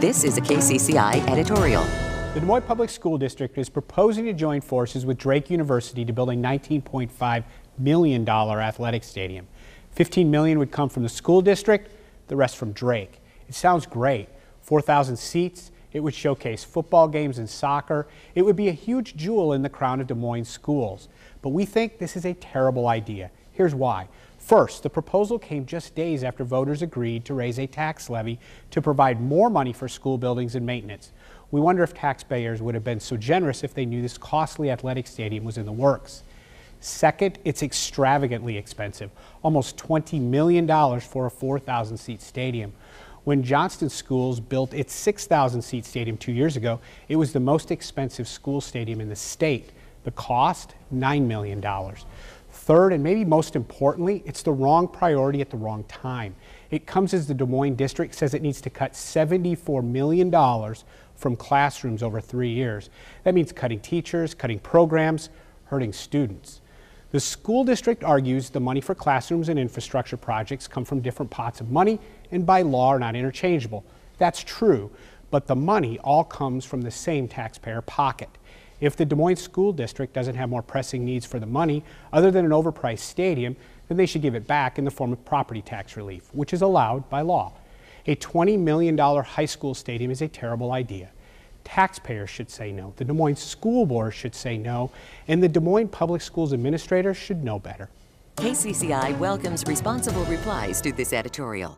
This is a KCCI editorial. The Des Moines Public School District is proposing to join forces with Drake University to build a $19.5 million athletic stadium. 15 million would come from the school district, the rest from Drake. It sounds great. 4,000 seats. It would showcase football games and soccer. It would be a huge jewel in the crown of Des Moines schools. But we think this is a terrible idea. Here's why. First, the proposal came just days after voters agreed to raise a tax levy to provide more money for school buildings and maintenance. We wonder if taxpayers would have been so generous if they knew this costly athletic stadium was in the works. Second, it's extravagantly expensive, almost $20 million for a 4,000 seat stadium. When Johnston Schools built its 6,000 seat stadium two years ago, it was the most expensive school stadium in the state. The cost, $9 million. Third, and maybe most importantly, it's the wrong priority at the wrong time. It comes as the Des Moines District says it needs to cut $74 million from classrooms over three years. That means cutting teachers, cutting programs, hurting students. The school district argues the money for classrooms and infrastructure projects come from different pots of money and by law are not interchangeable. That's true, but the money all comes from the same taxpayer pocket. If the Des Moines School District doesn't have more pressing needs for the money other than an overpriced stadium, then they should give it back in the form of property tax relief, which is allowed by law. A $20 million high school stadium is a terrible idea. Taxpayers should say no, the Des Moines School Board should say no, and the Des Moines Public Schools Administrator should know better. KCCI welcomes responsible replies to this editorial.